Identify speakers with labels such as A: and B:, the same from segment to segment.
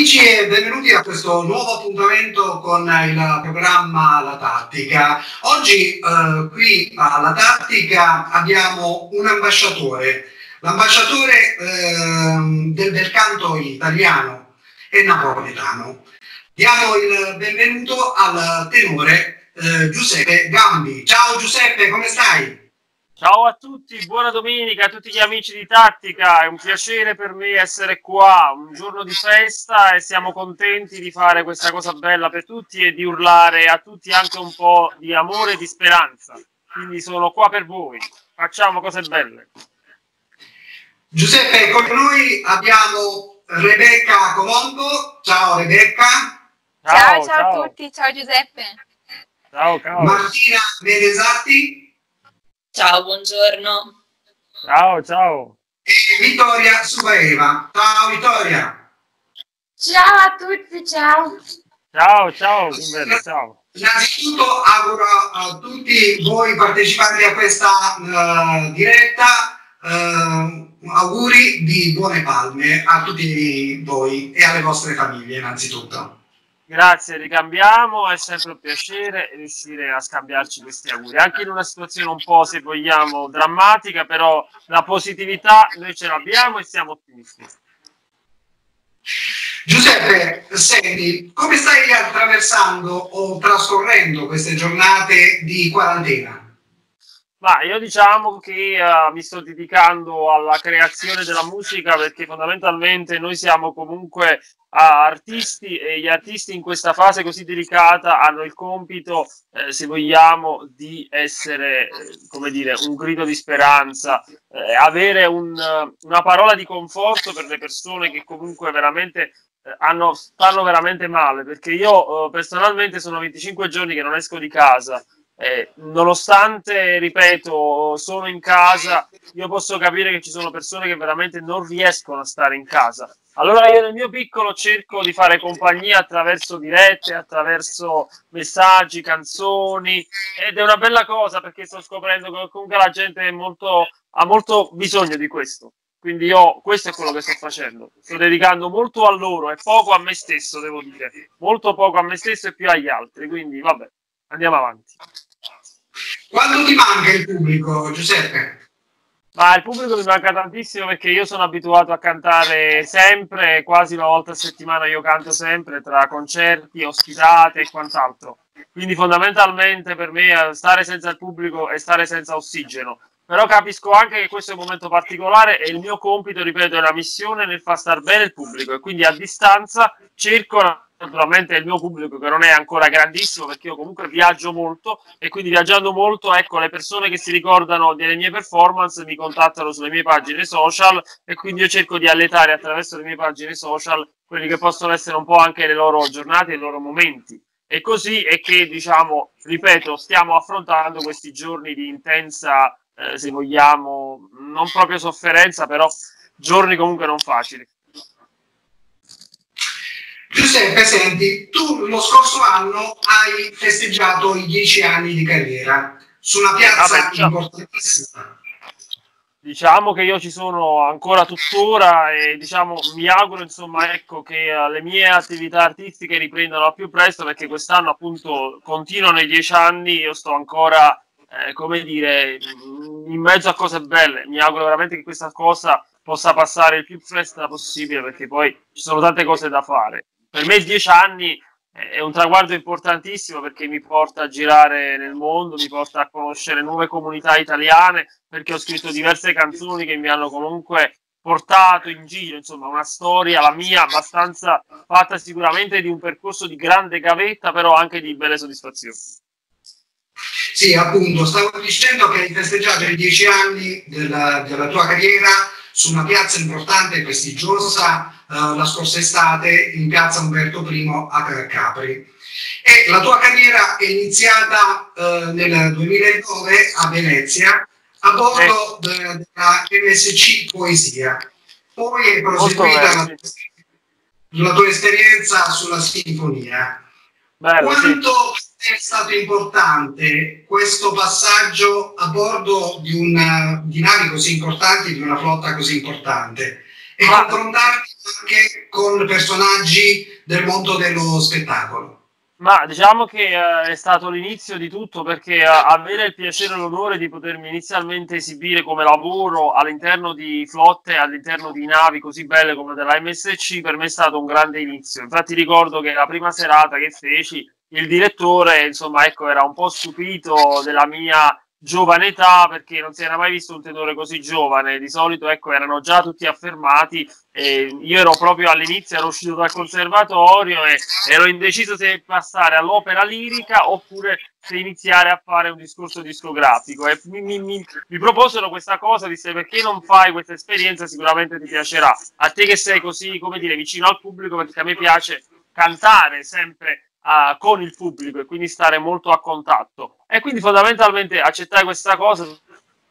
A: amici e benvenuti a questo nuovo appuntamento con il programma La Tattica. Oggi eh, qui alla Tattica abbiamo un ambasciatore, l'ambasciatore eh, del bel italiano e napoletano. Diamo il benvenuto al tenore eh, Giuseppe Gambi. Ciao Giuseppe, come stai?
B: Ciao a tutti, buona domenica a tutti gli amici di Tattica, è un piacere per me essere qua, un giorno di festa e siamo contenti di fare questa cosa bella per tutti e di urlare a tutti anche un po' di amore e di speranza. Quindi sono qua per voi, facciamo cose belle.
A: Giuseppe, con noi abbiamo Rebecca Colombo, ciao Rebecca.
C: Ciao, ciao, ciao a tutti, ciao Giuseppe.
A: Ciao, ciao. Martina Medesatti.
D: Ciao, buongiorno.
B: Ciao, ciao.
A: E Vittoria Subaeva. Ciao Vittoria.
C: Ciao a tutti, ciao.
B: Ciao, ciao, ciao.
A: Innanzitutto auguro a tutti voi partecipanti a questa uh, diretta uh, auguri di buone palme a tutti voi e alle vostre famiglie innanzitutto.
B: Grazie, ricambiamo, è sempre un piacere riuscire a scambiarci questi auguri, anche in una situazione un po', se vogliamo, drammatica, però la positività noi ce l'abbiamo e siamo ottimisti.
A: Giuseppe, senti, come stai attraversando o trascorrendo queste giornate di quarantena?
B: Ma io diciamo che uh, mi sto dedicando alla creazione della musica perché fondamentalmente noi siamo comunque a artisti e gli artisti in questa fase così delicata hanno il compito, eh, se vogliamo, di essere, eh, come dire, un grido di speranza, eh, avere un, una parola di conforto per le persone che comunque veramente eh, hanno, stanno veramente male, perché io eh, personalmente sono 25 giorni che non esco di casa. Eh, nonostante, ripeto, sono in casa, io posso capire che ci sono persone che veramente non riescono a stare in casa allora io nel mio piccolo cerco di fare compagnia attraverso dirette, attraverso messaggi, canzoni ed è una bella cosa perché sto scoprendo che comunque la gente molto, ha molto bisogno di questo. Quindi io questo è quello che sto facendo. Sto dedicando molto a loro e poco a me stesso, devo dire. Molto poco a me stesso e più agli altri. Quindi vabbè, andiamo avanti.
A: Quando ti manca il pubblico, Giuseppe?
B: Ma il pubblico mi manca tantissimo perché io sono abituato a cantare sempre, quasi una volta a settimana io canto sempre tra concerti, ospitate e quant'altro. Quindi fondamentalmente per me stare senza il pubblico è stare senza ossigeno. Però capisco anche che questo è un momento particolare e il mio compito, ripeto, è la missione nel far star bene il pubblico e quindi a distanza cerco naturalmente il mio pubblico che non è ancora grandissimo perché io comunque viaggio molto e quindi viaggiando molto ecco le persone che si ricordano delle mie performance mi contattano sulle mie pagine social e quindi io cerco di alletare attraverso le mie pagine social quelli che possono essere un po' anche le loro giornate, i loro momenti. E così è che diciamo ripeto stiamo affrontando questi giorni di intensa eh, se vogliamo non proprio sofferenza però giorni comunque non facili
A: Giuseppe, senti, tu lo scorso anno hai festeggiato i dieci anni di carriera su una piazza ah, diciamo, importantissima.
B: Diciamo che io ci sono ancora tuttora e diciamo, mi auguro insomma, ecco, che le mie attività artistiche riprendano al più presto perché quest'anno appunto continuano i dieci anni, io sto ancora, eh, come dire, in mezzo a cose belle. Mi auguro veramente che questa cosa possa passare il più presto possibile perché poi ci sono tante cose da fare per me dieci anni è un traguardo importantissimo perché mi porta a girare nel mondo, mi porta a conoscere nuove comunità italiane, perché ho scritto diverse canzoni che mi hanno comunque portato in giro, insomma, una storia, la mia, abbastanza fatta sicuramente di un percorso di grande gavetta, però anche di belle soddisfazioni.
A: Sì, appunto, stavo dicendo che hai festeggiato i dieci anni della, della tua carriera su una piazza importante e prestigiosa uh, la scorsa estate in piazza Umberto I a Capri. E la tua carriera è iniziata uh, nel 2009 a Venezia a bordo eh. della MSC Poesia. Poi è proseguita la, la, tua esperienza sulla sinfonia. Bello, Quanto sì. È stato importante questo passaggio a bordo di, una, di navi così importanti, di una flotta così importante? E Ma... confrontarti anche con personaggi del mondo dello spettacolo.
B: Ma diciamo che uh, è stato l'inizio di tutto perché uh, avere il piacere e l'onore di potermi inizialmente esibire come lavoro all'interno di flotte, all'interno di navi così belle come della MSC, per me è stato un grande inizio. Infatti ricordo che la prima serata che feci, il direttore, insomma, ecco, era un po' stupito della mia giovane età perché non si era mai visto un tenore così giovane. Di solito ecco erano già tutti affermati io ero proprio all'inizio ero uscito dal conservatorio e ero indeciso se passare all'opera lirica oppure se iniziare a fare un discorso discografico. E mi, mi, mi, mi proposero questa cosa disse perché non fai questa esperienza? Sicuramente ti piacerà. A te che sei così come dire vicino al pubblico perché a me piace cantare sempre uh, con il pubblico e quindi stare molto a contatto. E quindi fondamentalmente accettare questa cosa,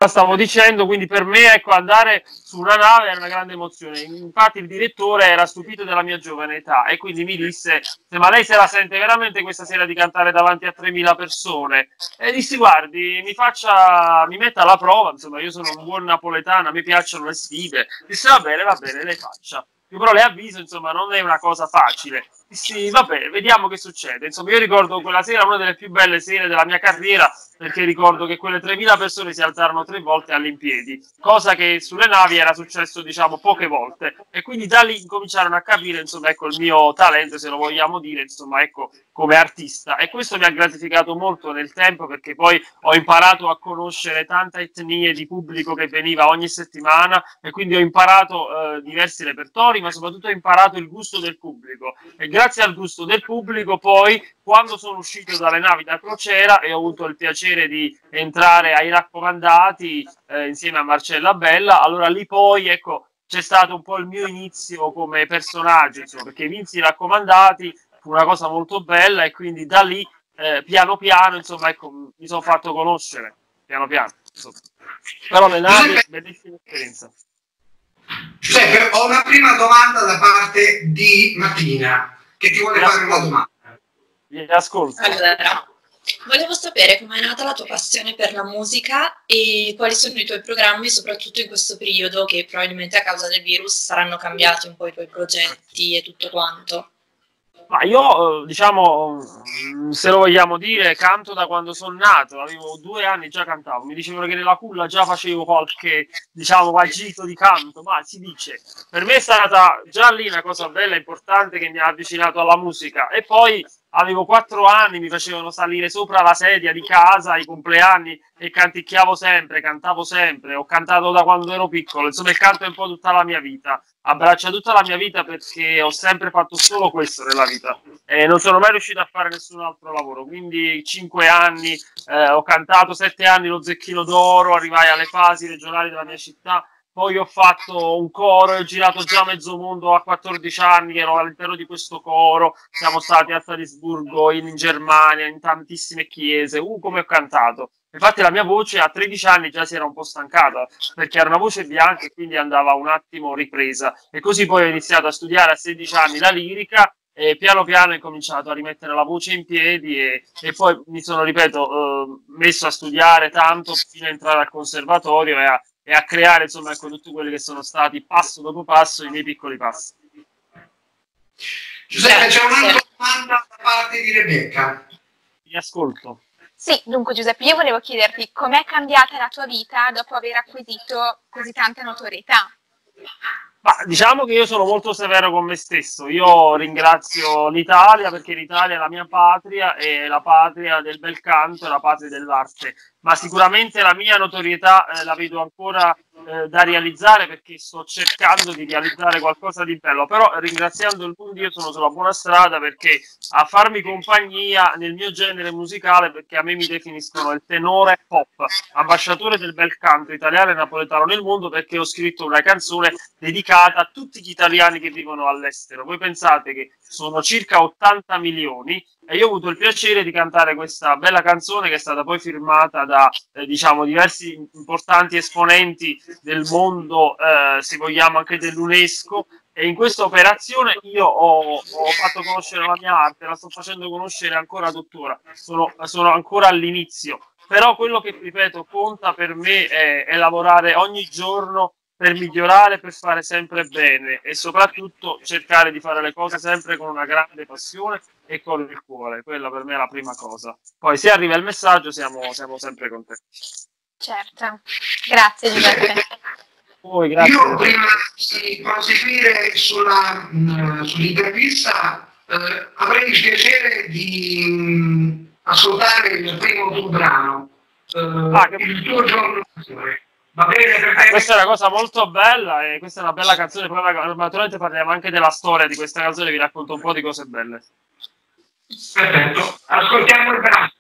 B: stavo dicendo, quindi per me ecco, andare su una nave era una grande emozione. Infatti il direttore era stupito della mia giovane età e quindi mi disse, ma lei se la sente veramente questa sera di cantare davanti a 3.000 persone? E dissi, guardi, mi faccia, mi metta alla prova, insomma io sono un buon napoletano, mi piacciono le sfide. Disse, va bene, va bene, le faccia. Io però le avviso, insomma, non è una cosa facile. Sì, vabbè, vediamo che succede. Insomma, io ricordo quella sera una delle più belle sere della mia carriera perché ricordo che quelle 3.000 persone si alzarono tre volte all'impiedi, cosa che sulle navi era successo, diciamo, poche volte. E quindi da lì cominciarono a capire, insomma, ecco, il mio talento, se lo vogliamo dire, insomma, ecco, come artista. E questo mi ha gratificato molto nel tempo perché poi ho imparato a conoscere tante etnie di pubblico che veniva ogni settimana e quindi ho imparato eh, diversi repertori, ma soprattutto ho imparato il gusto del pubblico. E grazie al gusto del pubblico poi, quando sono uscito dalle navi da crociera e ho avuto il piacere di entrare ai raccomandati eh, insieme a Marcella Bella, allora lì poi ecco c'è stato un po' il mio inizio come personaggio, insomma, perché vinsi i raccomandati, fu una cosa molto bella e quindi da lì eh, piano piano insomma ecco mi sono fatto conoscere piano piano insomma. però le navi bellissima esperienza
A: Giuseppe ho una prima domanda da parte di Martina che ti vuole fare una domanda
B: vi ascolto
D: allora Volevo sapere com'è nata la tua passione per la musica e quali sono i tuoi programmi, soprattutto in questo periodo che probabilmente a causa del virus saranno cambiati un po' i tuoi progetti e tutto quanto.
B: Ma io, eh, diciamo, mm, se lo vogliamo dire, canto da quando sono nato, avevo due anni già cantavo, mi dicevano che nella culla già facevo qualche, diciamo, agito di canto, ma si dice, per me è stata già lì una cosa bella, importante che mi ha avvicinato alla musica. E poi avevo quattro anni, mi facevano salire sopra la sedia di casa ai compleanni e canticchiavo sempre, cantavo sempre, ho cantato da quando ero piccolo, insomma il canto è un po' tutta la mia vita, abbraccia tutta la mia vita perché ho sempre fatto solo questo nella vita. E non sono mai riuscito a fare nessun altro lavoro, quindi cinque anni eh, ho cantato, sette anni lo Zecchino d'Oro, arrivai alle fasi regionali della mia città poi ho fatto un coro, ho girato già mezzo mondo a 14 anni, ero all'interno di questo coro, siamo stati a Salisburgo, in, Germania, in tantissime chiese, uh, come ho cantato. Infatti la mia voce a 13 anni già si era un po' stancata, perché era una voce bianca e quindi andava un attimo ripresa. E così poi ho iniziato a studiare a 16 anni la lirica e piano piano ho cominciato a rimettere la voce in piedi e, e poi mi sono, ripeto, eh, messo a studiare tanto fino a entrare al conservatorio e a, e a creare insomma ecco, tutti quelli che sono stati passo dopo passo i miei piccoli passi.
A: Giuseppe, c'è un'altra domanda da parte di Rebecca.
B: Vi ascolto.
C: Sì, dunque Giuseppe, io volevo chiederti com'è cambiata la tua vita dopo aver acquisito così tanta notorietà?
B: Ma diciamo che io sono molto severo con me stesso. Io ringrazio l'Italia perché l'Italia è la mia patria, è la patria del bel canto, è la patria dell'arte. Ma sicuramente la mia notorietà eh, la vedo ancora eh, da realizzare perché sto cercando di realizzare qualcosa di bello. Però ringraziando il mondo io sono sulla buona strada perché a farmi compagnia nel mio genere musicale perché a me mi definiscono il tenore pop, ambasciatore del bel canto italiano e napoletano nel mondo perché ho scritto una canzone dedicata a tutti gli italiani che vivono all'estero. Voi pensate che sono circa 80 milioni e io ho avuto il piacere di cantare questa bella canzone che è stata poi firmata da eh, diciamo diversi importanti esponenti del mondo, eh, se vogliamo anche dell'UNESCO. E in questa operazione io ho, ho, fatto conoscere la mia arte, la sto facendo conoscere ancora tuttora, sono, sono ancora all'inizio, però quello che ripeto conta per me è, è lavorare ogni giorno per migliorare, per fare sempre bene e soprattutto cercare di fare le cose sempre con una grande passione e con il cuore. Quella per me è la prima cosa. Poi se arriva il messaggio siamo, siamo sempre contenti.
C: Certo, grazie Giuseppe.
B: Poi, grazie.
A: Io prima di proseguire sulla, mh, sull'intervista eh, avrei il piacere di mh, ascoltare il primo tuo brano, eh,
B: Ah, che-
A: il tuo giorno te?
B: Questa è una cosa molto bella e questa è una bella canzone. Poi naturalmente parliamo anche della storia di questa canzone, vi racconto un po' di cose belle.
A: Perfetto, ascoltiamo il brano.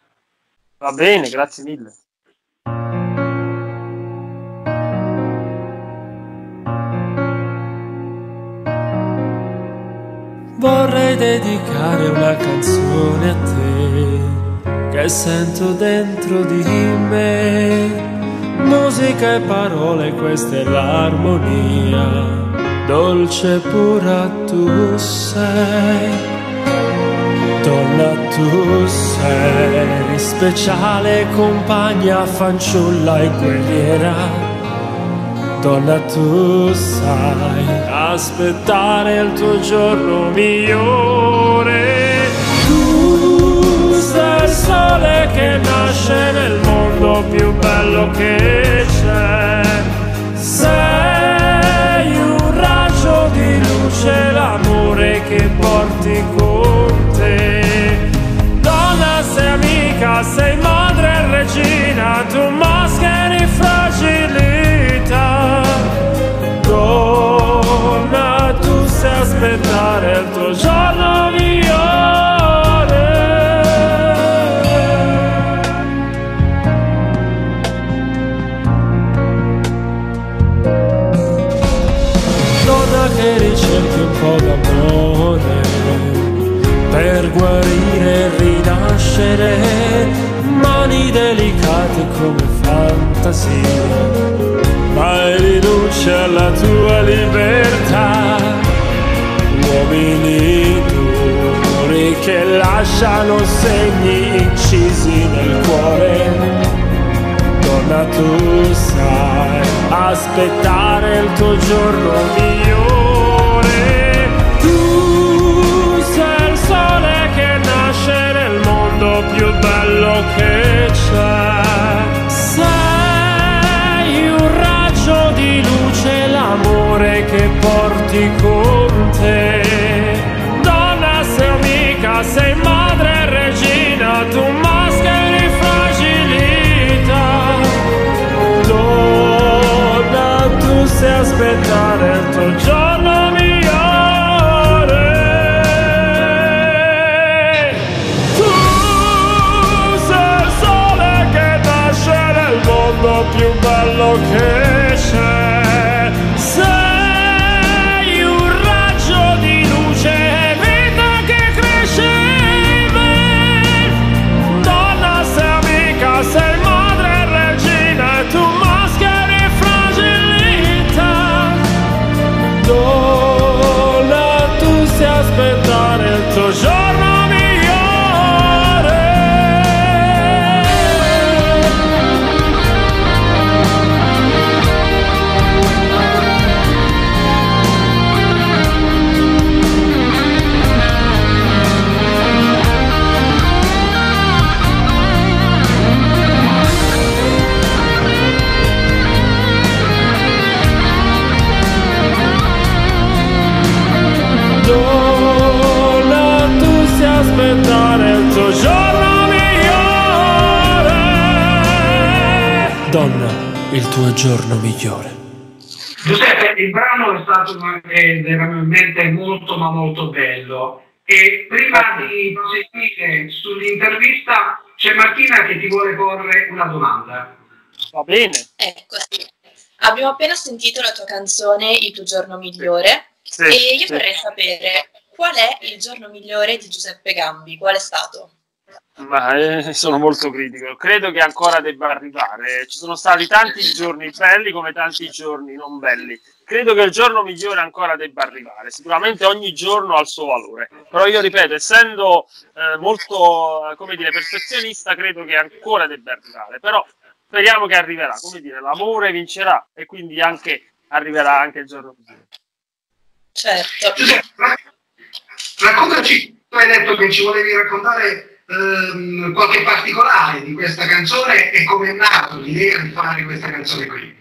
B: Va bene, grazie mille.
E: Vorrei dedicare una canzone a te che sento dentro di me. Musica e parole, questa è l'armonia. Dolce pura tu sei. Donna tu sei, speciale compagna, fanciulla e guerriera. Donna tu sai aspettare il tuo giorno migliore. Il sole che nasce nel mondo più bello che c'è. Sei un raggio di luce, l'amore che porti con te. Donna sei amica, sei madre e regina, tu maschera di fragilità. Donna, tu sai aspettare il tuo giorno migliore. Rinascere, mani delicate come fantasia, ma rinuncia alla tua libertà, uomini duri che lasciano segni incisi nel cuore. Donna tu sai aspettare il tuo giorno migliore. Più bello che c'è. Sei un raggio di luce, l'amore che porti con te. Donna sei amica, sei madre regina, tu maschera di fragilità. Donna, tu sai aspettare giorno migliore.
A: Giuseppe, il brano è stato è veramente molto ma molto bello e prima di proseguire sull'intervista c'è Martina che ti vuole porre una domanda.
B: Va bene.
D: Ecco. Abbiamo appena sentito la tua canzone Il tuo giorno migliore
B: Sì,
D: e io
B: sì.
D: vorrei sapere qual è il giorno migliore di Giuseppe Gambi, qual è stato?
B: Ma eh, sono molto critico. Credo che ancora debba arrivare. Ci sono stati tanti giorni belli come tanti giorni non belli. Credo che il giorno migliore ancora debba arrivare. Sicuramente ogni giorno ha il suo valore. Però io ripeto, essendo eh, molto, come dire, perfezionista, credo che ancora debba arrivare. Però speriamo che arriverà. Come dire, l'amore vincerà e quindi anche arriverà anche il giorno migliore.
D: Certo.
A: Raccontaci, tu hai detto che ci volevi raccontare ehm, qualche particolare di questa canzone e come è nato l'idea di fare questa canzone qui.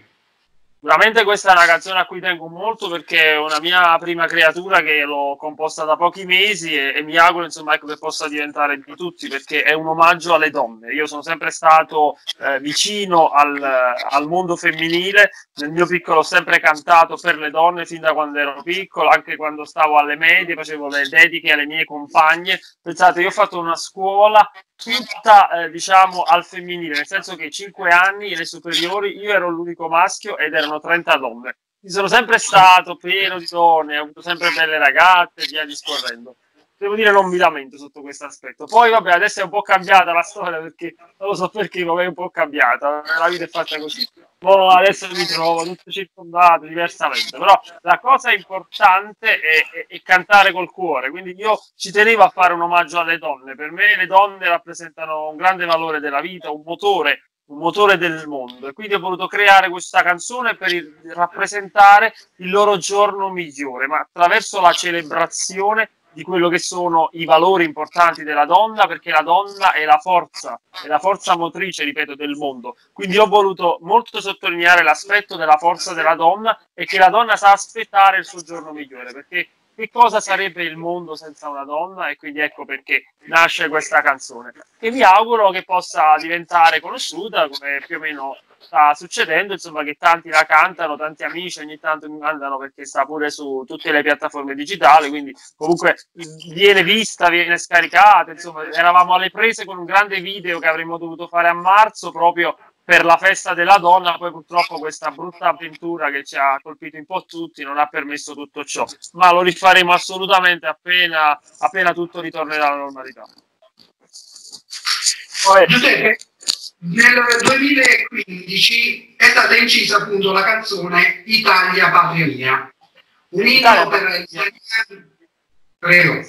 B: Sicuramente questa è una canzone a cui tengo molto perché è una mia prima creatura che l'ho composta da pochi mesi e, e mi auguro insomma ecco, che possa diventare di tutti perché è un omaggio alle donne. Io sono sempre stato eh, vicino al, al, mondo femminile, nel mio piccolo ho sempre cantato per le donne fin da quando ero piccolo, anche quando stavo alle medie facevo le dediche alle mie compagne. Pensate, io ho fatto una scuola tutta eh, diciamo al femminile, nel senso che cinque anni le superiori io ero l'unico maschio ed erano 30 donne. Mi sono sempre stato pieno di donne, ho avuto sempre belle ragazze e via discorrendo. Devo dire non mi lamento sotto questo aspetto. Poi vabbè, adesso è un po' cambiata la storia perché non lo so perché, ma è un po' cambiata. La vita è fatta così. Poi adesso mi trovo tutto circondato diversamente. Però la cosa importante è, è, è, cantare col cuore. Quindi io ci tenevo a fare un omaggio alle donne. Per me le donne rappresentano un grande valore della vita, un motore un motore del mondo e quindi ho voluto creare questa canzone per rappresentare il loro giorno migliore, ma attraverso la celebrazione di quello che sono i valori importanti della donna, perché la donna è la forza, è la forza motrice, ripeto, del mondo. Quindi ho voluto molto sottolineare l'aspetto della forza della donna e che la donna sa aspettare il suo giorno migliore, perché che cosa sarebbe il mondo senza una donna? E quindi ecco perché nasce questa canzone. E mi auguro che possa diventare conosciuta, come più o meno sta succedendo, insomma, che tanti la cantano, tanti amici ogni tanto mi mandano perché sta pure su tutte le piattaforme digitali, quindi comunque viene vista, viene scaricata, insomma, eravamo alle prese con un grande video che avremmo dovuto fare a marzo proprio per la festa della donna, poi purtroppo questa brutta avventura che ci ha colpito un po' tutti non ha permesso tutto ciò, ma lo rifaremo assolutamente appena, appena tutto ritornerà alla normalità.
A: Poi, nel 2015 è stata incisa appunto la canzone Italia Patria Mia, un inno per
B: Prego.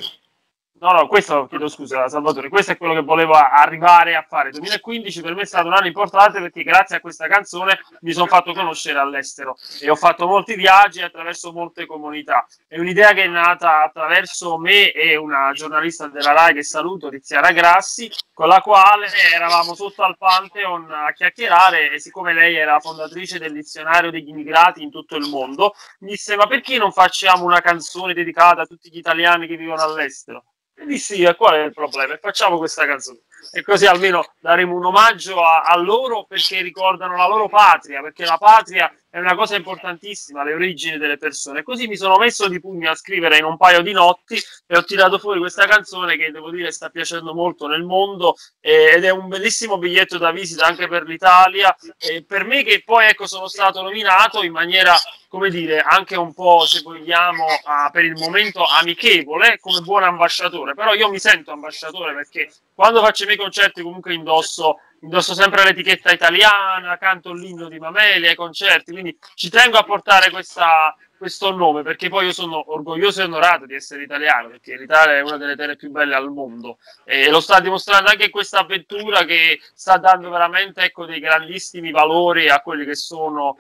B: No, no, questo, chiedo scusa Salvatore, questo è quello che volevo arrivare a fare. 2015 per me è stato un anno importante perché grazie a questa canzone mi sono fatto conoscere all'estero e ho fatto molti viaggi attraverso molte comunità. È un'idea che è nata attraverso me e una giornalista della RAI che saluto, Tiziana Grassi, con la quale eravamo sotto al Pantheon a chiacchierare e siccome lei era fondatrice del dizionario degli immigrati in tutto il mondo, mi disse ma perché non facciamo una canzone dedicata a tutti gli italiani che vivono all'estero? E dissi, qual è il problema? E facciamo questa canzone. E così almeno daremo un omaggio a, a loro perché ricordano la loro patria, perché la patria è una cosa importantissima, le origini delle persone. Così mi sono messo di pugno a scrivere in un paio di notti e ho tirato fuori questa canzone che devo dire sta piacendo molto nel mondo eh, ed è un bellissimo biglietto da visita anche per l'Italia. E per me che poi ecco sono stato nominato in maniera come dire, anche un po', se vogliamo, uh, per il momento amichevole, come buon ambasciatore. Però io mi sento ambasciatore perché quando faccio i miei concerti comunque indosso indosso sempre l'etichetta italiana, canto l'inno di Mameli ai concerti, quindi ci tengo a portare questa, questo nome perché poi io sono orgoglioso e onorato di essere italiano perché l'Italia è una delle terre più belle al mondo e lo sta dimostrando anche questa avventura che sta dando veramente ecco, dei grandissimi valori a quelli che sono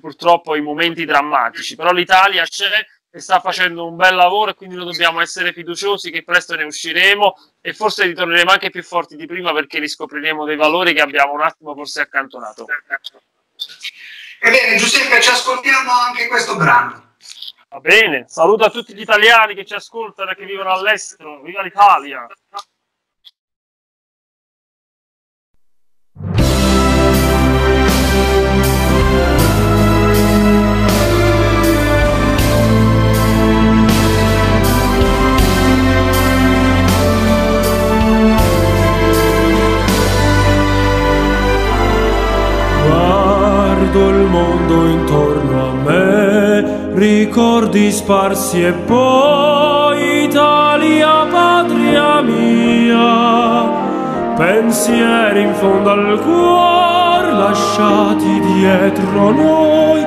B: purtroppo i momenti drammatici. Però l'Italia c'è e sta facendo un bel lavoro e quindi noi dobbiamo essere fiduciosi che presto ne usciremo e forse ritorneremo anche più forti di prima perché riscopriremo dei valori che abbiamo un attimo forse accantonato.
A: Ebbene Giuseppe, ci ascoltiamo anche questo brano.
B: Va bene, saluto a tutti gli italiani che ci ascoltano e che vivono all'estero. Viva l'Italia!
E: Ricordi sparsi e poi Italia patria mia. Pensieri in fondo al cuore lasciati dietro noi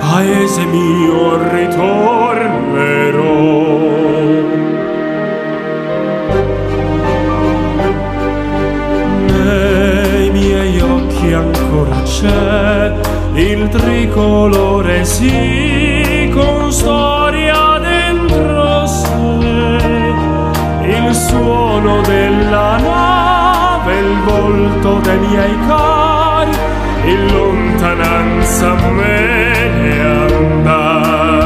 E: paese mio ritornerò. Nei miei occhi ancora c'è il tricolore sì storia dentro sé, il suono della nave, il volto dei miei cari, in lontananza me ne andai.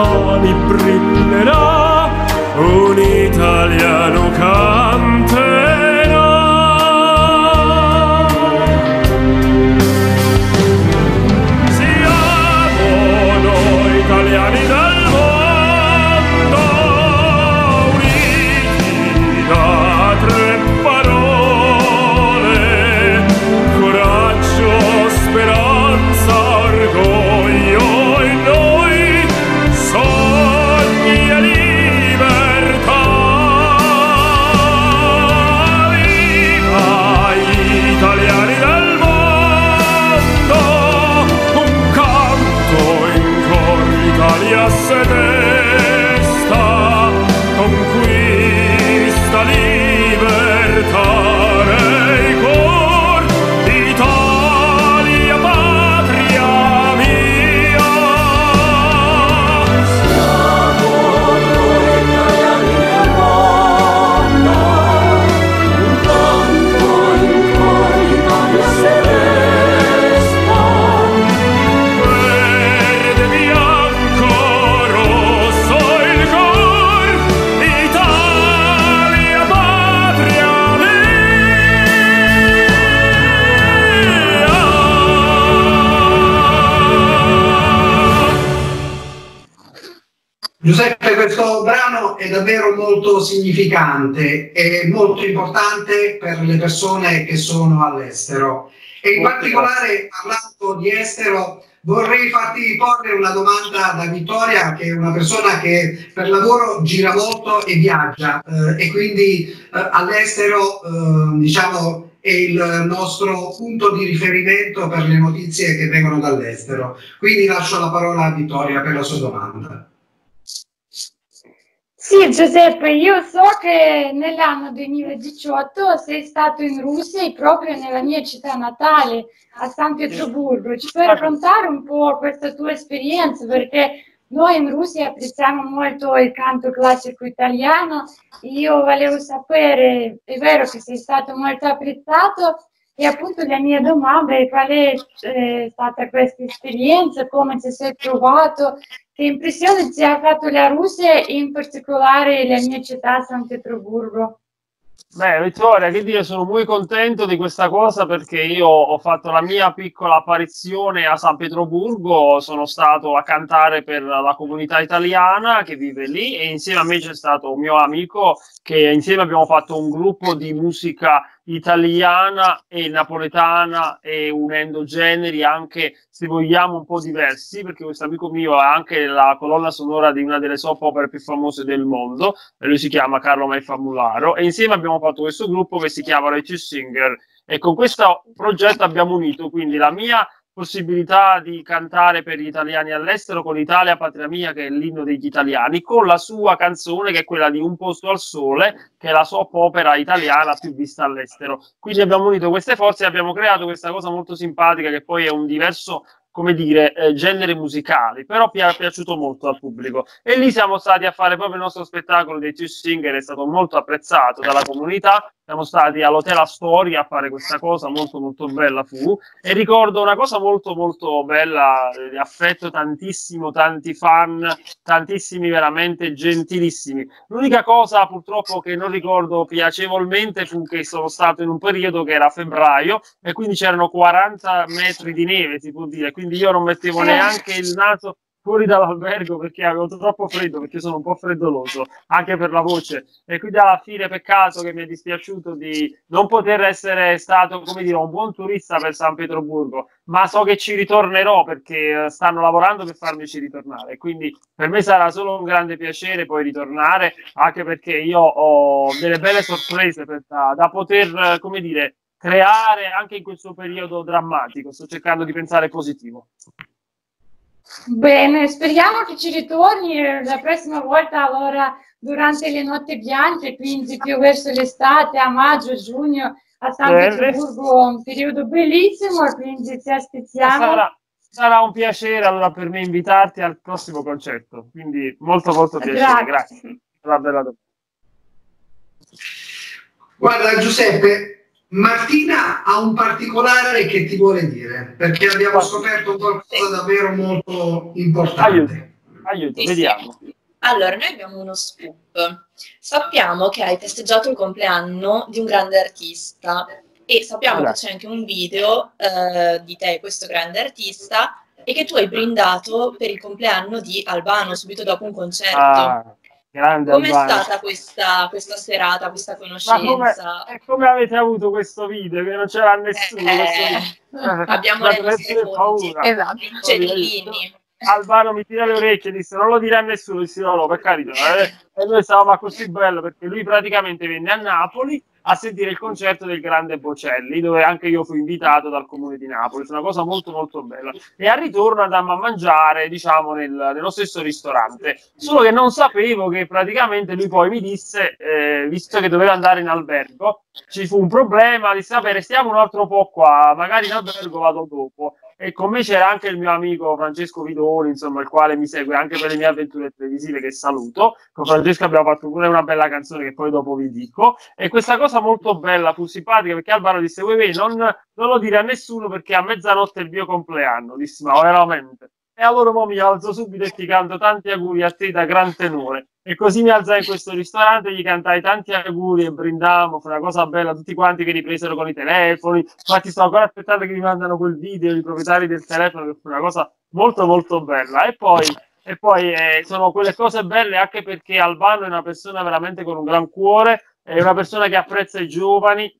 E: Il domani brillerà, un italiano canterà.
A: Molto significante e molto importante per le persone che sono all'estero. E in
B: Molto
A: particolare, parlando di estero, vorrei farti porre una domanda da Vittoria, che è una persona che per lavoro gira molto e viaggia eh, e quindi eh, all'estero, eh, diciamo, è il nostro punto di riferimento per le notizie che vengono dall'estero. Quindi lascio la parola a Vittoria per la sua domanda.
F: Sì, Giuseppe, io so che nell'anno 2018 sei stato in Russia e proprio nella mia città natale, a San Pietroburgo. Ci puoi raccontare un po' questa tua esperienza? Perché noi in Russia apprezziamo molto il canto classico italiano. Io volevo sapere, è vero che sei stato molto apprezzato, e appunto la mia domanda è qual è eh, stata questa esperienza, come ti sei trovato, impressione ti ha fatto la Russia e in particolare la mia città San Pietroburgo?
B: Beh, Vittoria, che dire, sono molto contento di questa cosa perché io ho fatto la mia piccola apparizione a San Pietroburgo, sono stato a cantare per la comunità italiana che vive lì e insieme a me c'è stato un mio amico che insieme abbiamo fatto un gruppo di musica italiana e napoletana e unendo generi anche se vogliamo un po' diversi perché questo amico mio ha anche la colonna sonora di una delle soap opere più famose del mondo e lui si chiama Carlo Maifamularo e insieme abbiamo fatto questo gruppo che si chiama Rachel Singer. E con questo progetto abbiamo unito quindi la mia possibilità di cantare per gli italiani all'estero con l'Italia Patria Mia, che è l'inno degli italiani, con la sua canzone che è quella di Un posto al sole, che è la soap opera italiana più vista all'estero. Quindi abbiamo unito queste forze e abbiamo creato questa cosa molto simpatica che poi è un diverso come dire, eh, generi musicali, però pi- è piaciuto molto al pubblico. E lì siamo stati a fare proprio il nostro spettacolo dei Two Singer, è stato molto apprezzato dalla comunità. Siamo stati all'Hotel Astoria a fare questa cosa, molto molto bella fu. E ricordo una cosa molto molto bella, eh, affetto tantissimo, tanti fan, tantissimi veramente gentilissimi. L'unica cosa purtroppo che non ricordo piacevolmente fu che sono stato in un periodo che era febbraio e quindi c'erano 40 metri di neve, si può dire, quindi io non mettevo neanche il naso fuori dall'albergo perché avevo troppo freddo, perché sono un po' freddoloso anche per la voce. E quindi alla fine peccato che mi è dispiaciuto di non poter essere stato, come dire, un buon turista per San Pietroburgo, ma so che ci ritornerò perché eh, stanno lavorando per farmici ritornare. Quindi per me sarà solo un grande piacere poi ritornare, anche perché io ho delle belle sorprese per, da, da poter, come dire, creare anche in questo periodo drammatico. Sto cercando di pensare positivo.
F: Bene, speriamo che ci ritorni la prossima volta allora durante le notti bianche, quindi più verso l'estate, a maggio, giugno, a San
B: Bene.
F: Pietroburgo, un periodo bellissimo, quindi ti aspettiamo.
B: Sarà, sarà un piacere allora per me invitarti al prossimo concerto. Quindi molto molto piacere.
F: Grazie.
B: Grazie. Una bella domanda.
A: Guarda Giuseppe, Martina ha un particolare che ti vuole dire, perché abbiamo scoperto qualcosa davvero molto importante.
B: Aiuto, aiuto,
D: Sì,
B: vediamo.
D: sì. Allora, noi abbiamo uno scoop. Sappiamo che hai festeggiato il compleanno di un grande artista e sappiamo
B: Grazie.
D: che c'è anche un video eh, di te, questo grande artista, e che tu hai brindato per il compleanno di Albano subito dopo un concerto.
B: Ah, grande
D: Com'è
B: Albano.
D: stata questa, questa serata, questa
B: Ma come,
D: conoscenza?
B: e come avete avuto questo video? Che non c'era nessuno.
D: Eh,
B: questo-
D: abbiamo le nostre
B: paura.
C: Esatto.
D: I uccellini.
B: Albano mi tira le orecchie, disse non lo dire a nessuno, dissi no, no, per carità. eh. E noi stavamo così bello perché lui praticamente venne a Napoli a sentire il concerto del grande Bocelli, dove anche io fui invitato dal comune di Napoli, è una cosa molto molto bella. E al ritorno andammo a mangiare, diciamo, nel, nello stesso ristorante. Solo che non sapevo che praticamente lui poi mi disse, eh, visto che doveva andare in albergo, ci fu un problema, disse, vabbè, restiamo un altro po' qua, magari in albergo vado dopo. E con me c'era anche il mio amico Francesco Vidoni, insomma, il quale mi segue anche per le mie avventure televisive, che saluto. Con Francesco abbiamo fatto pure una bella canzone che poi dopo vi dico. E questa cosa molto bella, fu simpatica, perché Albano disse, vuoi non, non lo dire a nessuno perché a mezzanotte è il mio compleanno. Dissi, ma veramente? E allora mo mi alzo subito e ti canto tanti auguri a te da gran tenore. E così mi alzai in questo ristorante, gli cantai tanti auguri e brindammo, fu una cosa bella, tutti quanti che ripresero con i telefoni. Infatti sto ancora aspettando che mi mandano quel video, i proprietari del telefono, che fu una cosa molto molto bella. E poi, e poi eh, sono quelle cose belle anche perché Albano è una persona veramente con un gran cuore, è una persona che apprezza i giovani,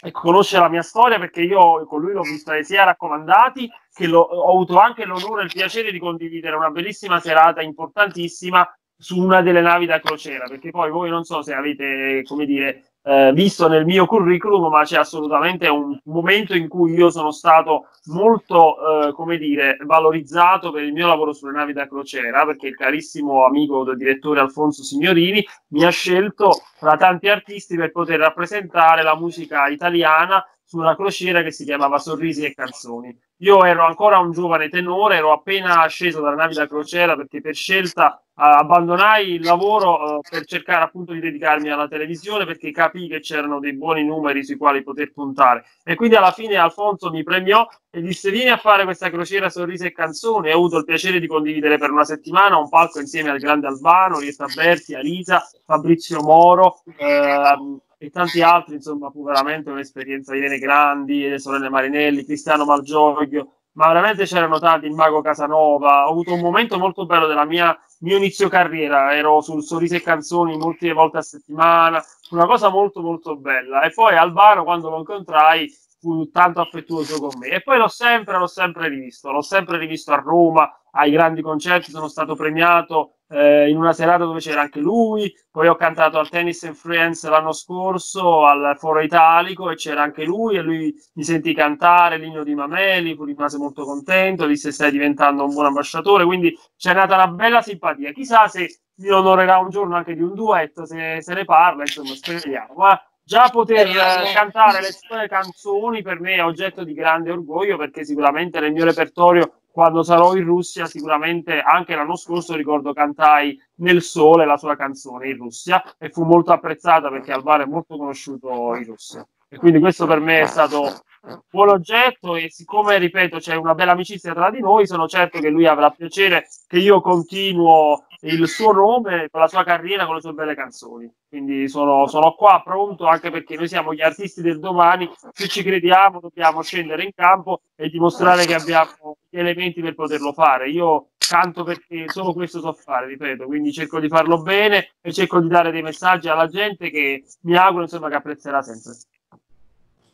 B: e conosce la mia storia perché io con lui l'ho vista sia raccomandati che l'ho- ho avuto anche l'onore e il piacere di condividere una bellissima serata importantissima su una delle navi da crociera perché poi voi non so se avete come dire eh, visto nel mio curriculum ma c'è assolutamente un momento in cui io sono stato molto eh, come dire valorizzato per il mio lavoro sulle navi da crociera perché il carissimo amico del direttore Alfonso Signorini mi ha scelto tra tanti artisti per poter rappresentare la musica italiana su una crociera che si chiamava Sorrisi e Canzoni. Io ero ancora un giovane tenore, ero appena sceso dalla navi da crociera perché per scelta eh, abbandonai il lavoro eh, per cercare appunto di dedicarmi alla televisione perché capii che c'erano dei buoni numeri sui quali poter puntare. E quindi alla fine Alfonso mi premiò e disse vieni a fare questa crociera Sorrisi e Canzoni. Ho avuto il piacere di condividere per una settimana un palco insieme al grande Albano, Rietta Berti, Alisa, Fabrizio Moro. ehm, e tanti altri, insomma, fu veramente un'esperienza di Irene Grandi, le sorelle Marinelli, Cristiano Malgioglio, ma veramente c'erano tanti, il Mago Casanova. Ho avuto un momento molto bello della mia mio inizio carriera, ero sul Sorrisi e Canzoni molte volte a settimana, una cosa molto molto bella. E poi Albano, quando lo incontrai, fu tanto affettuoso con me. E poi l'ho sempre, l'ho sempre rivisto, l'ho sempre rivisto a Roma, ai grandi concerti, sono stato premiato eh, in una serata dove c'era anche lui, poi ho cantato al Tennis and Friends l'anno scorso al Foro Italico e c'era anche lui e lui mi sentì cantare l'inno di Mameli, fu rimase molto contento, disse stai diventando un buon ambasciatore, quindi c'è nata una bella simpatia. Chissà se mi onorerà un giorno anche di un duetto, se se ne parla, insomma, speriamo. Ma già poter eh, cantare le sue canzoni per me è oggetto di grande orgoglio perché sicuramente nel mio repertorio quando sarò in Russia sicuramente anche l'anno scorso ricordo cantai Nel Sole la sua canzone in Russia e fu molto apprezzata perché Alvaro è molto conosciuto in Russia. E quindi questo per me è stato buon oggetto e siccome ripeto c'è una bella amicizia tra di noi sono certo che lui avrà piacere che io continuo il suo nome con la sua carriera con le sue belle canzoni. Quindi sono, sono qua pronto anche perché noi siamo gli artisti del domani se ci crediamo dobbiamo scendere in campo e dimostrare che abbiamo gli elementi per poterlo fare. Io canto perché solo questo so fare ripeto quindi cerco di farlo bene e cerco di dare dei messaggi alla gente che mi auguro insomma che apprezzerà sempre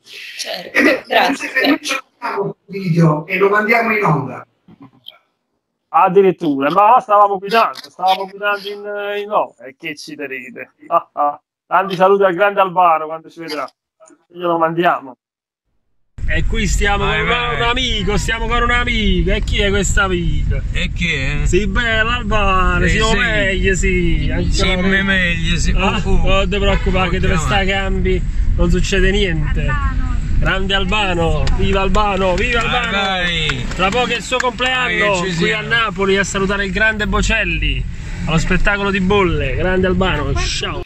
D: Certo,
A: E beh,
D: grazie.
A: noi ci facciamo un video e lo mandiamo in onda.
B: Addirittura, ma stavamo guidando, stavamo guidando in, in no, e che ci terete. Ah, ah. Tanti saluti al grande Albano quando ci vedrà. Glielo mandiamo.
E: E qui stiamo
G: Vai,
E: con
G: vai.
E: un amico, stiamo con un amico. E chi è questo amico?
G: E che? è?
E: Sì, bella Albano,
G: Eh,
E: siamo
G: sì.
E: meglio, sì. Anche
G: Sì, meglio, sì.
E: Ah, non ti preoccupare che dove sta cambi non succede niente. Grande Albano, viva Albano, viva Albano!
G: vai.
E: Tra poco è il suo compleanno qui a. Napoli a salutare il grande Bocelli allo spettacolo di bolle. Grande Albano, ciao!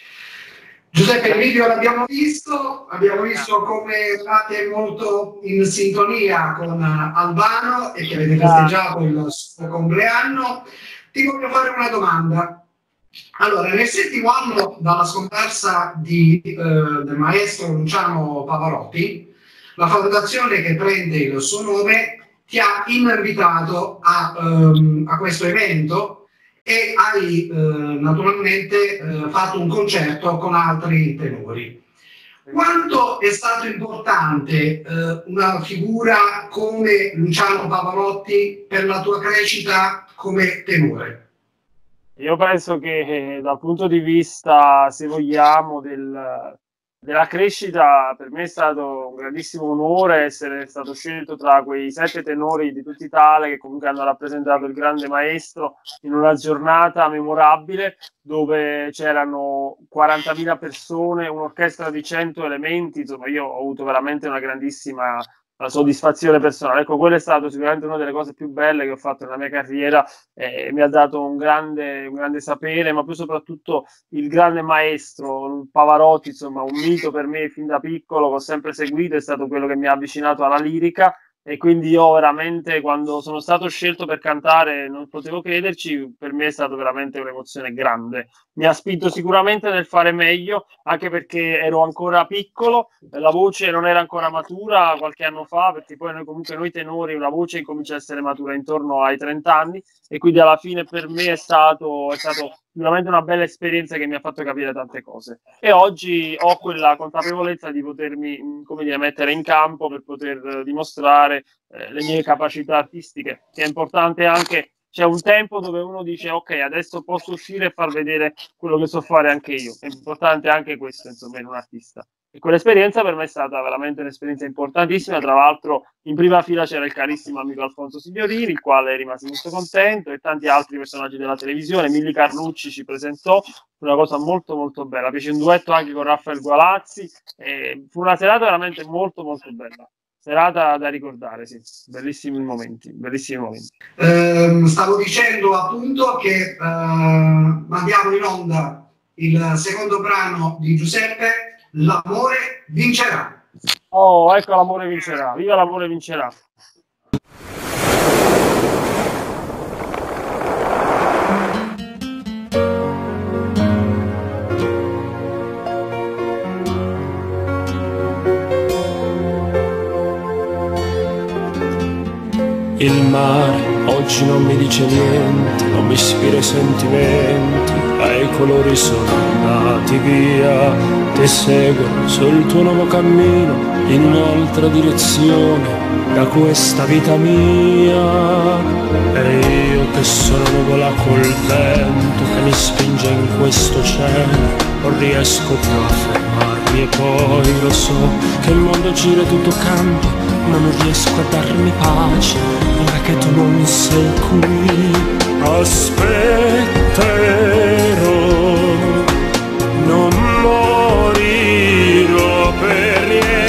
A: Giuseppe, il video l'abbiamo visto, abbiamo visto come eravate molto in sintonia con Albano e che avete festeggiato il suo compleanno. Ti voglio fare una domanda. Allora, nel settimo anno dalla scomparsa di, eh, del maestro Luciano Pavarotti, la fondazione che prende il suo nome ti ha invitato a, ehm, a questo evento e hai eh, naturalmente eh, fatto un concerto con altri tenori. Quanto è stato importante eh, una figura come Luciano Pavarotti per la tua crescita come tenore?
B: Io penso che eh, dal punto di vista, se vogliamo, del, della crescita, per me è stato un grandissimo onore essere stato scelto tra quei sette tenori di tutta Italia che comunque hanno rappresentato il grande maestro in una giornata memorabile dove c'erano 40.000 persone, un'orchestra di 100 elementi, insomma io ho avuto veramente una grandissima la soddisfazione personale. Ecco, quello è stato sicuramente una delle cose più belle che ho fatto nella mia carriera e mi ha dato un grande, un grande sapere, ma poi soprattutto il grande maestro Pavarotti, insomma, un mito per me fin da piccolo che ho sempre seguito, è stato quello che mi ha avvicinato alla lirica e quindi io veramente quando sono stato scelto per cantare non potevo crederci, per me è stata veramente un'emozione grande. Mi ha spinto sicuramente nel fare meglio, anche perché ero ancora piccolo, la voce non era ancora matura qualche anno fa, perché poi noi comunque noi tenori una voce incomincia a essere matura intorno ai 30 anni e quindi alla fine per me è stato, è stato sicuramente una bella esperienza che mi ha fatto capire tante cose. E oggi ho quella consapevolezza di potermi, come dire, mettere in campo per poter eh, dimostrare eh, le mie capacità artistiche, che è importante anche c'è un tempo dove uno dice ok adesso posso uscire e far vedere quello che so fare anche io è importante anche questo insomma in un artista e quell'esperienza per me è stata veramente un'esperienza importantissima tra l'altro in prima fila c'era il carissimo amico Alfonso Signorini il quale rimasi molto contento e tanti altri personaggi della televisione Milli Carlucci ci presentò una cosa molto molto bella fece un duetto anche con Raffaele Gualazzi fu una serata veramente molto molto bella serata da ricordare, sì. Bellissimi momenti, bellissimi momenti.
A: Ehm, stavo dicendo appunto che eh, mandiamo in onda il secondo brano di Giuseppe, L'amore vincerà.
B: Oh, ecco l'amore vincerà. Viva l'amore vincerà.
E: Il mare oggi non mi dice niente, non mi ispira i sentimenti, ai colori sono andati via, ti seguo sul tuo nuovo cammino, in un'altra direzione, da questa vita mia. E io che sono nuvola col vento che mi spinge in questo cielo, non riesco più a fermarmi. E poi lo so che il mondo gira tutto cambia, ma non riesco a darmi pace, ora che tu non sei qui. Aspetterò, non morirò per niente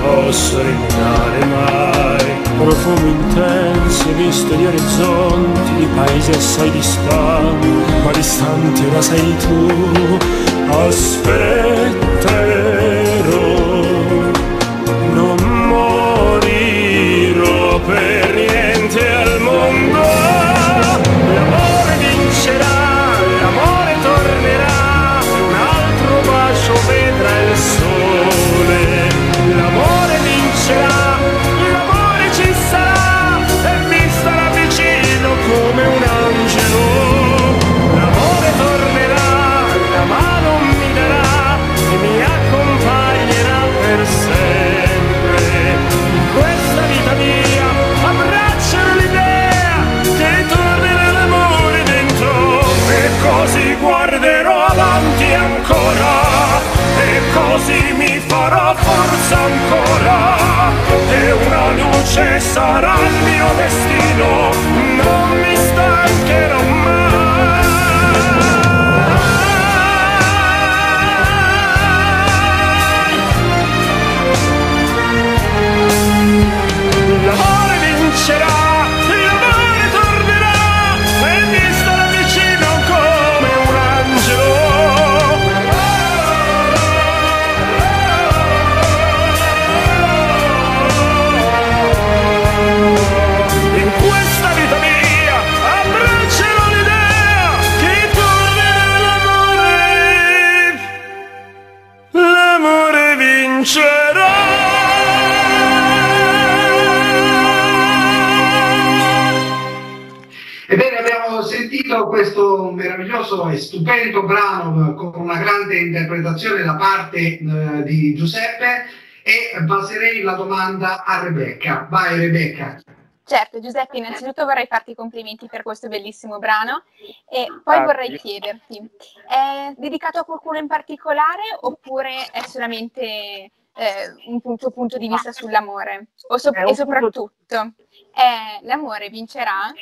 E: posso eliminare mai. Profumi intensi, viste di orizzonti, di paesi assai distanti, ma distante ora sei tu. Aspetterò, non morirò per così mi farò forza ancora. E una luce sarà il mio destino. Non mi stancherò mai
A: meraviglioso e stupendo brano con una grande interpretazione da parte eh, di Giuseppe e baserei la domanda a Rebecca. Vai Rebecca.
C: Certo, Giuseppe, innanzitutto vorrei farti i complimenti per questo bellissimo brano e poi
B: Grazie.
C: vorrei chiederti, è dedicato a qualcuno in particolare oppure è solamente eh, un punto, punto di vista sull'amore? O so- e
B: punto-
C: soprattutto, eh, l'amore vincerà?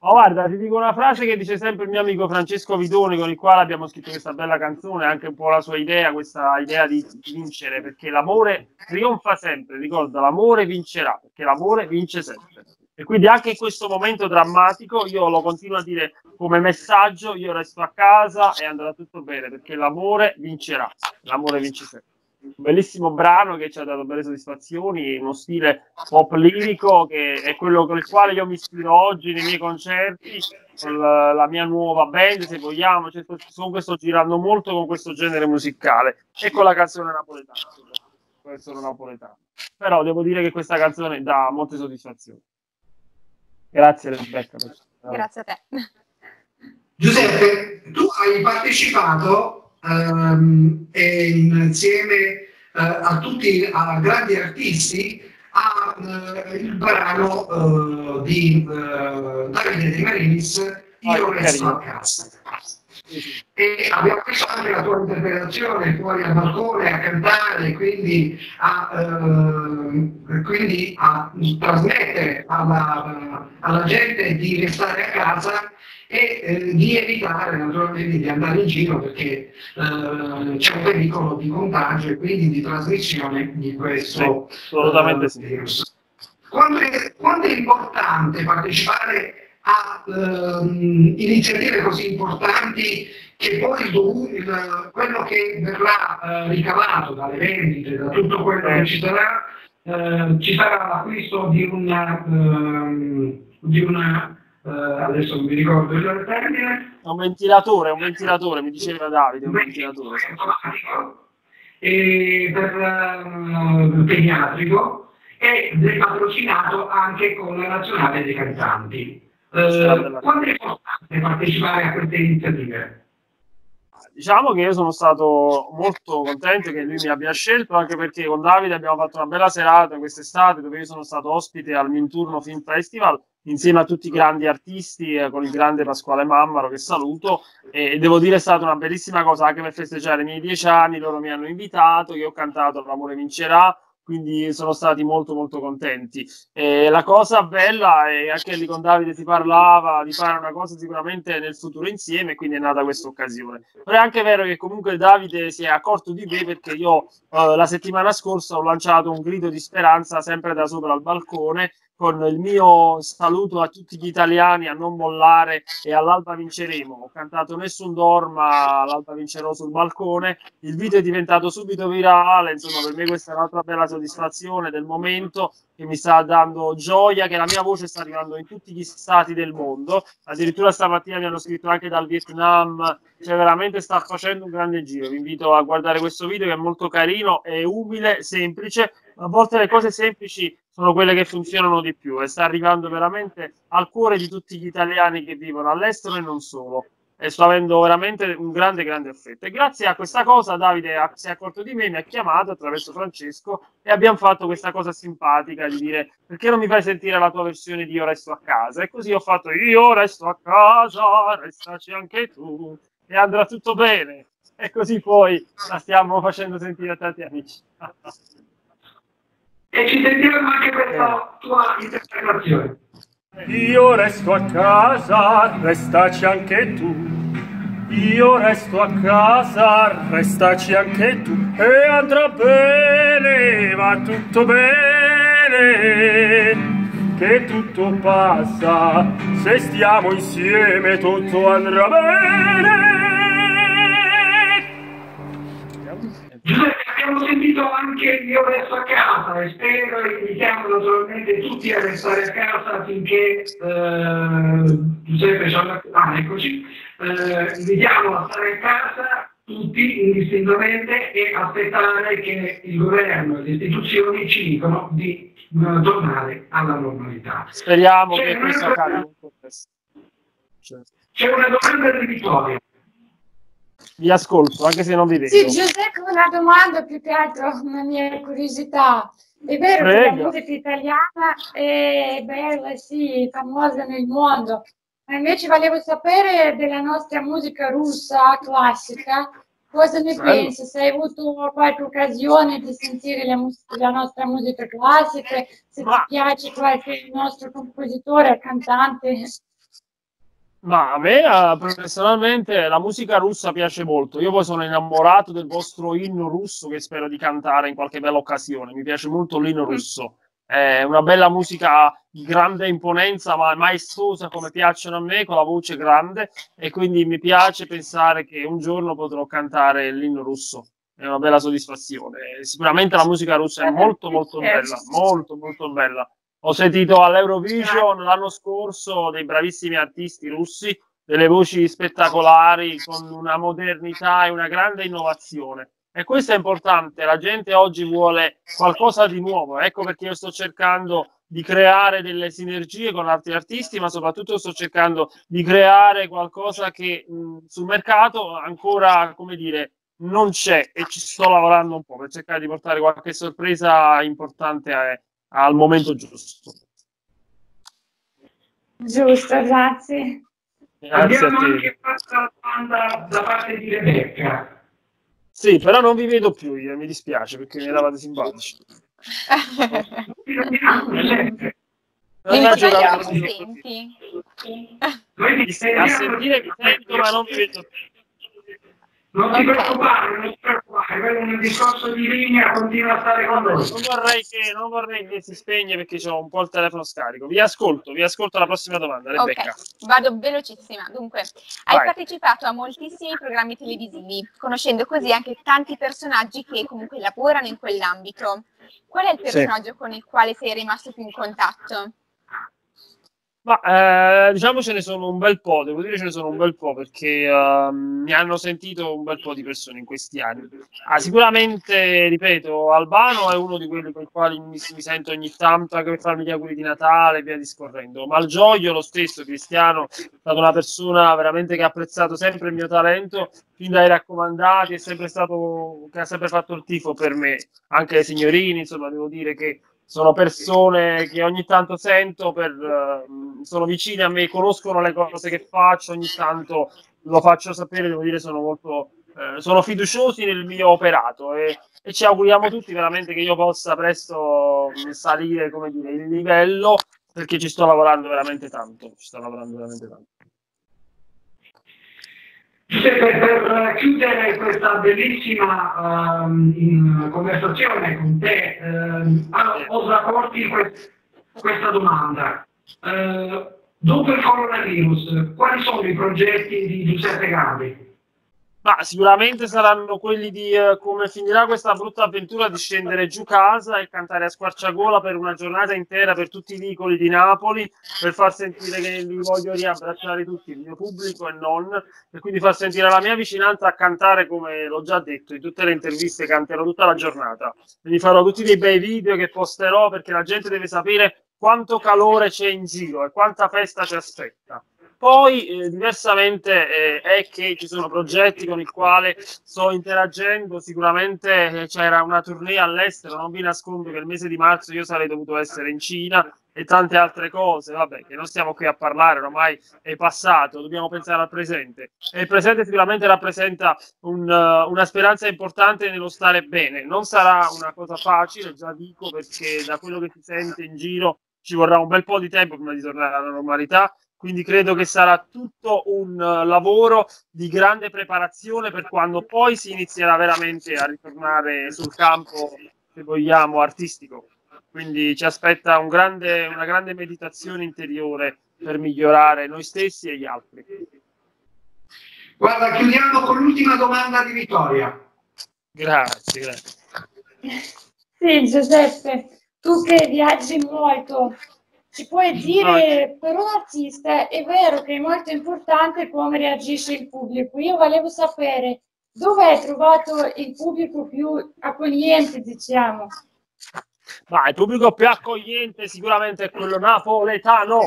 B: Ma guarda, ti dico una frase che dice sempre il mio amico Francesco Vidoni, con il quale abbiamo scritto questa bella canzone, anche un po' la sua idea, questa idea di vincere, perché l'amore trionfa sempre, ricorda, l'amore vincerà, perché l'amore vince sempre. E quindi anche in questo momento drammatico, io lo continuo a dire come messaggio, io resto a casa e andrà tutto bene, perché l'amore vincerà, l'amore vince sempre. Un bellissimo brano che ci ha dato belle soddisfazioni, uno stile pop lirico che è quello con il quale io mi ispiro oggi nei miei concerti, con la, la mia nuova band, se vogliamo. Cioè, comunque sto girando molto con questo genere musicale e con la canzone napoletana. Questo sono napoletano. Però devo dire che questa canzone dà molte soddisfazioni. Grazie Rebecca.
C: Grazie a te.
A: Giuseppe, tu hai partecipato ehm, e insieme eh, a tutti a grandi artisti al brano eh, di eh, Davide De Marinis Io
B: Ah,
A: resto a casa. E abbiamo visto anche la tua interpretazione fuori al balcone a cantare, quindi a, ehm, quindi a trasmettere alla, alla gente di restare a casa e eh, di evitare naturalmente di andare in giro perché eh, c'è un pericolo di contagio e quindi di trasmissione di questo
B: Assolutamente
A: eh,
B: sì.
A: virus. Quanto è, quanto è importante partecipare a ehm, iniziative così importanti che poi il- quello che verrà eh, ricavato dalle vendite, da tutto quello che ci sarà, eh, ci sarà l'acquisto di una, ehm, di una eh, adesso non mi ricordo il termine,
B: È un ventilatore, un ventilatore, mi diceva Davide, un ventilatore.
A: automatico e per eh, pediatrico ed è patrocinato anche con la nazionale dei cantanti. Eh, quanto è importante partecipare a queste iniziative?
B: Diciamo che io sono stato molto contento che lui mi abbia scelto, anche perché con Davide abbiamo fatto una bella serata quest'estate dove io sono stato ospite al Minturno Film Festival insieme a tutti i grandi artisti, eh, con il grande Pasquale Mammaro che saluto e devo dire è stata una bellissima cosa anche per festeggiare i miei dieci anni, loro mi hanno invitato, io ho cantato L'amore vincerà, quindi sono stati molto molto contenti. E la cosa bella è anche lì con Davide si parlava di fare una cosa sicuramente nel futuro insieme, quindi è nata questa occasione. Però è anche vero che comunque Davide si è accorto di me perché io eh, la settimana scorsa ho lanciato un grido di speranza sempre da sopra al balcone con il mio saluto a tutti gli italiani a non mollare e all'alba vinceremo. Ho cantato Nessun Dorma, all'alba vincerò sul balcone. Il video è diventato subito virale, insomma per me questa è un'altra bella soddisfazione del momento che mi sta dando gioia che la mia voce sta arrivando in tutti gli stati del mondo. Addirittura stamattina mi hanno scritto anche dal Vietnam, cioè veramente sta facendo un grande giro. Vi invito a guardare questo video che è molto carino, è umile, semplice. A volte le cose semplici sono quelle che funzionano di più e sta arrivando veramente al cuore di tutti gli italiani che vivono all'estero e non solo. E sto avendo veramente un grande, grande effetto. E grazie a questa cosa Davide si è accorto di me, mi ha chiamato attraverso Francesco e abbiamo fatto questa cosa simpatica di dire perché non mi fai sentire la tua versione di Io resto a casa? E così ho fatto Io resto a casa, restaci anche tu e andrà tutto bene. E così poi la stiamo facendo sentire a tanti amici.
A: e ci sentiamo anche questa tua interpretazione.
E: Io resto a casa, restaci anche tu. Io resto a casa, restaci anche tu. E andrà bene, va tutto bene. Che tutto passa, se stiamo insieme tutto andrà bene.
A: Io resto a casa e spero e invitiamo naturalmente tutti a restare a casa finché eh, Giuseppe c'è una... Ah, eccoci. Eh, invitiamo a stare a casa tutti indistintamente e aspettare che il governo e le istituzioni ci dicano di eh, tornare alla normalità.
B: Speriamo
A: C'è
B: che questo accada.
A: C'è una domanda di Vittoria.
B: Vi ascolto, anche se non vi vedo.
F: Sì, Giuseppe, una domanda più che altro, una mia curiosità. È vero che la
B: Prego.
F: musica italiana è bella, sì, famosa nel mondo, ma invece volevo sapere della nostra musica russa classica, cosa ne
B: Bello.
F: pensi? Se hai avuto qualche occasione di sentire la, mus- la nostra musica classica, se
B: Ma-
F: ti piace qualche nostro compositore, cantante.
B: Ma a me eh, personalmente la musica russa piace molto. Io poi sono innamorato del vostro inno russo che spero di cantare in qualche bella occasione. Mi piace molto l'inno russo. È una bella musica di grande imponenza, ma maestosa come piacciono a me, con la voce grande. E quindi mi piace pensare che un giorno potrò cantare l'inno russo. È una bella soddisfazione. Sicuramente la musica russa è molto, molto bella. Molto, molto bella. Ho sentito all'Eurovision l'anno scorso dei bravissimi artisti russi, delle voci spettacolari con una modernità e una grande innovazione. E questo è importante, la gente oggi vuole qualcosa di nuovo, ecco perché io sto cercando di creare delle sinergie con altri artisti, ma soprattutto sto cercando di creare qualcosa che mh, sul mercato ancora, come dire, non c'è e ci sto lavorando un po' per cercare di portare qualche sorpresa importante a- al momento giusto.
F: Giusto, grazie.
B: Grazie a
A: Abbiamo
B: te.
A: anche fatto la domanda da parte di Rebecca.
B: Sì, però non vi vedo più io, mi dispiace perché mi eravate simpatici. Non così.
C: senti?
A: Noi ti
B: A
A: speriamo-
B: sentire vi sento, ma non vi vedo più.
A: Non ti preoccupare, non ti preoccupare, quello è un discorso di linea, continua a stare con noi.
B: Non vorrei che, non vorrei che si spegne perché ho un po' il telefono scarico. Vi ascolto, vi ascolto alla prossima domanda, Rebecca.
C: Ok, vado velocissima. Dunque, hai
B: Vai.
C: partecipato a moltissimi programmi televisivi, conoscendo così anche tanti personaggi che comunque lavorano in quell'ambito. Qual è il
B: Sì.
C: personaggio con il quale sei rimasto più in contatto?
B: Ma eh, diciamo ce ne sono un bel po', devo dire ce ne sono un bel po' perché ehm, mi hanno sentito un bel po' di persone in questi anni. Ah, sicuramente, ripeto, Albano è uno di quelli con i quali mi, mi sento ogni tanto anche per farmi gli auguri di Natale e via discorrendo. Malgioglio lo stesso, Cristiano, è stata una persona veramente che ha apprezzato sempre il mio talento, fin dai raccomandati, è sempre stato, che ha sempre fatto il tifo per me, anche le signorini, insomma, devo dire che sono persone che ogni tanto sento, per, eh, sono vicine a me, conoscono le cose che faccio, ogni tanto lo faccio sapere, devo dire sono molto eh, sono fiduciosi nel mio operato e, e, ci auguriamo tutti veramente che io possa presto salire come dire, il livello perché ci sto lavorando veramente tanto. Ci sto lavorando veramente tanto.
A: Giuseppe, per chiudere questa bellissima um, conversazione con te, um, ho rapporti quest- questa domanda. Uh, dopo il coronavirus, quali sono i progetti di Giuseppe Gabi?
B: Ma sicuramente saranno quelli di eh, come finirà questa brutta avventura di scendere giù casa e cantare a squarciagola per una giornata intera per tutti i vicoli di Napoli, per far sentire che li voglio riabbracciare tutti, il mio pubblico e non, e quindi far sentire la mia vicinanza a cantare come l'ho già detto, in tutte le interviste canterò tutta la giornata. Quindi farò tutti dei bei video che posterò perché la gente deve sapere quanto calore c'è in giro e quanta festa ci aspetta. Poi, eh, diversamente, eh, è che ci sono progetti con i quali sto interagendo. Sicuramente eh, c'era una tournée all'estero. Non vi nascondo che il mese di marzo io sarei dovuto essere in Cina e tante altre cose. Vabbè, che non stiamo qui a parlare, ormai è passato. Dobbiamo pensare al presente. E il presente sicuramente rappresenta un, uh, una speranza importante nello stare bene. Non sarà una cosa facile, già dico, perché da quello che si sente in giro ci vorrà un bel po' di tempo prima di tornare alla normalità quindi credo che sarà tutto un uh, lavoro di grande preparazione per quando poi si inizierà veramente a ritornare sul campo, se vogliamo, artistico. Quindi ci aspetta un grande, una grande meditazione interiore per migliorare noi stessi e gli altri.
A: Guarda, chiudiamo con l'ultima domanda di Vittoria.
B: Grazie, grazie.
F: Sì, Giuseppe, tu che viaggi molto, ci puoi dire, per un artista è vero che è molto importante come reagisce il pubblico. Io volevo sapere dove hai trovato il pubblico più accogliente, diciamo.
B: Ma il pubblico più accogliente sicuramente è quello napoletano,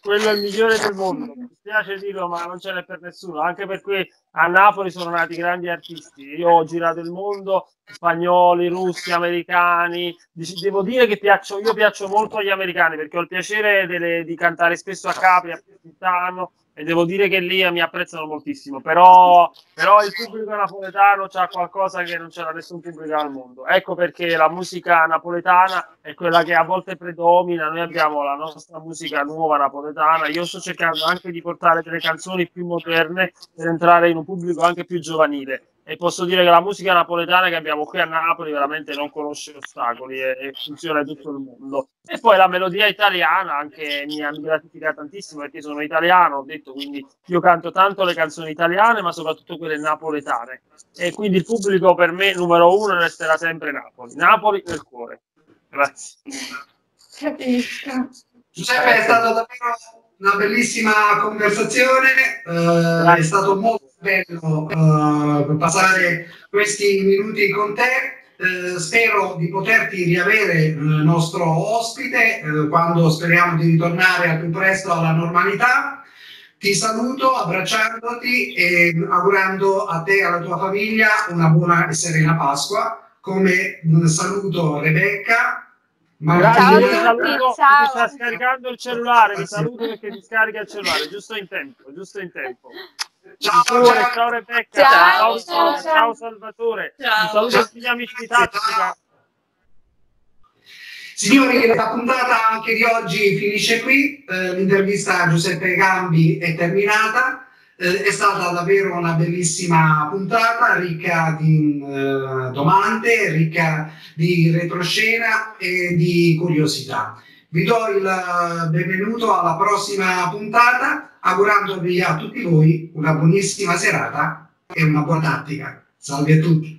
B: quello è il migliore del mondo. Mi spiace dirlo, ma non ce n'è per nessuno. Anche perché a Napoli sono nati grandi artisti. Io ho girato il mondo, spagnoli, russi, americani. Devo dire che piaccio, io piaccio molto agli americani perché ho il piacere delle, di cantare spesso a Capri, a Positano e devo dire che lì mi apprezzano moltissimo, però, però il pubblico napoletano ha qualcosa che non c'era nessun pubblico al mondo. Ecco perché la musica napoletana è quella che a volte predomina, noi abbiamo la nostra musica nuova napoletana, io sto cercando anche di portare delle canzoni più moderne per entrare in un pubblico anche più giovanile e posso dire che la musica napoletana che abbiamo qui a Napoli veramente non conosce ostacoli e, e funziona in tutto il mondo. E poi la melodia italiana anche mi, mi gratifica tantissimo perché sono italiano, ho detto, quindi io canto tanto le canzoni italiane ma soprattutto quelle napoletane e quindi il pubblico per me numero uno resterà sempre Napoli, Napoli nel cuore. Grazie.
F: Capisco.
A: Giuseppe, è stato davvero una bellissima conversazione, uh, è stato molto bello uh, passare questi minuti con te. Uh, spero di poterti riavere il nostro ospite quando speriamo di ritornare al più presto alla normalità. Ti saluto abbracciandoti e augurando a te e alla tua famiglia una buona e serena Pasqua. Come saluto Rebecca,
B: Grazie, ciao, saluto, ciao. mi sta scaricando il cellulare, vi saluto perché mi scarica il cellulare, giusto in tempo, giusto in tempo. Ciao, ciao, ciao Rebecca, ciao, ciao, ciao Salvatore, ciao. un saluto a tutti gli amici di Tattica.
A: Signori, la puntata anche di oggi finisce qui, eh, l'intervista a Giuseppe Gambi è terminata. Eh, è stata davvero una bellissima puntata, ricca di eh, domande, ricca di retroscena e di curiosità. Vi do il benvenuto alla prossima puntata, augurandovi a tutti voi una buonissima serata e una buona tattica. Salve a tutti!